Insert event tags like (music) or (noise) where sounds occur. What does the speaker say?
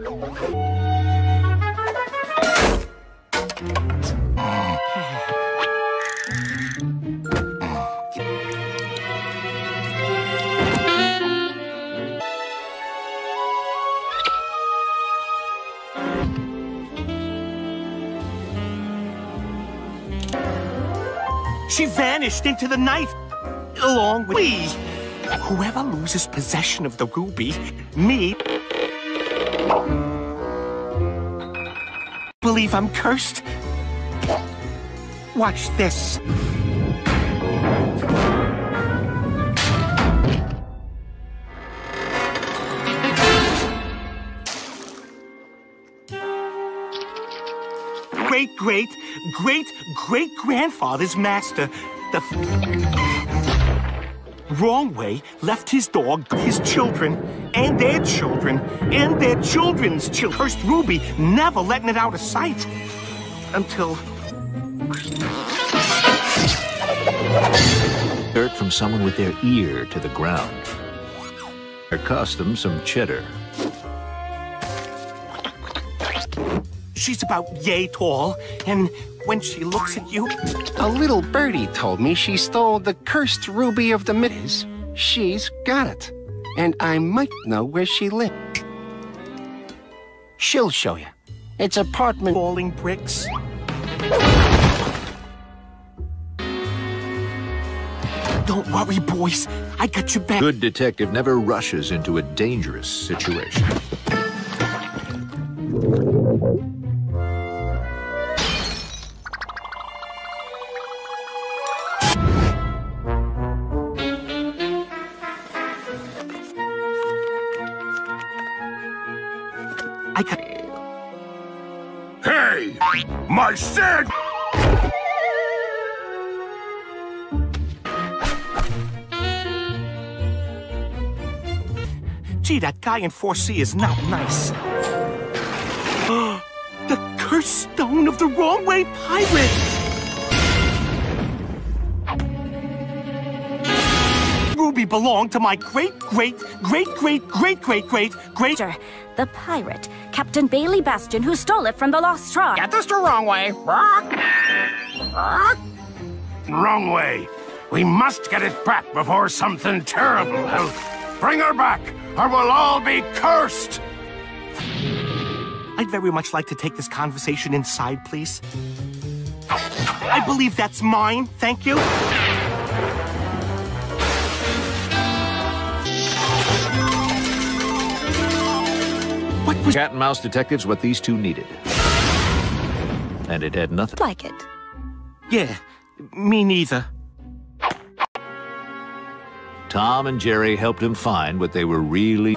She vanished into the night, along with me. Whoever loses possession of the ruby, me, believe I'm cursed. Watch this. Great, great, great, great grandfather's master, the wrong way, left his dog, his children, and their children, and their children's children. Cursed Ruby, never letting it out of sight. Until Dirt from someone with their ear to the ground. Their custom, some cheddar. She's about yay tall, and when she looks at you, A little birdie told me she stole the cursed ruby of the Miz. She's got it. And I might know where she lives. She'll show you. It's apartment. falling bricks. Don't worry, boys. I got your back. Good detective never rushes into a dangerous situation. I. Hey! My sand! Gee, that guy in 4C is not nice. (gasps) the cursed stone of the wrong way pirate! Ruby belonged to my great, great, great, great, great, great, great, great. The pirate, Captain Bailey Bastion, who stole it from the Lost Tribe. Get this the wrong way. Wrong way. We must get it back before something terrible happens. Bring her back, or we'll all be cursed! I'd very much like to take this conversation inside, please. I believe that's mine, thank you. What was Cat and mouse detectives what these two needed. And it had nothing. Like it. Yeah, me neither. Tom and Jerry helped him find what they were really.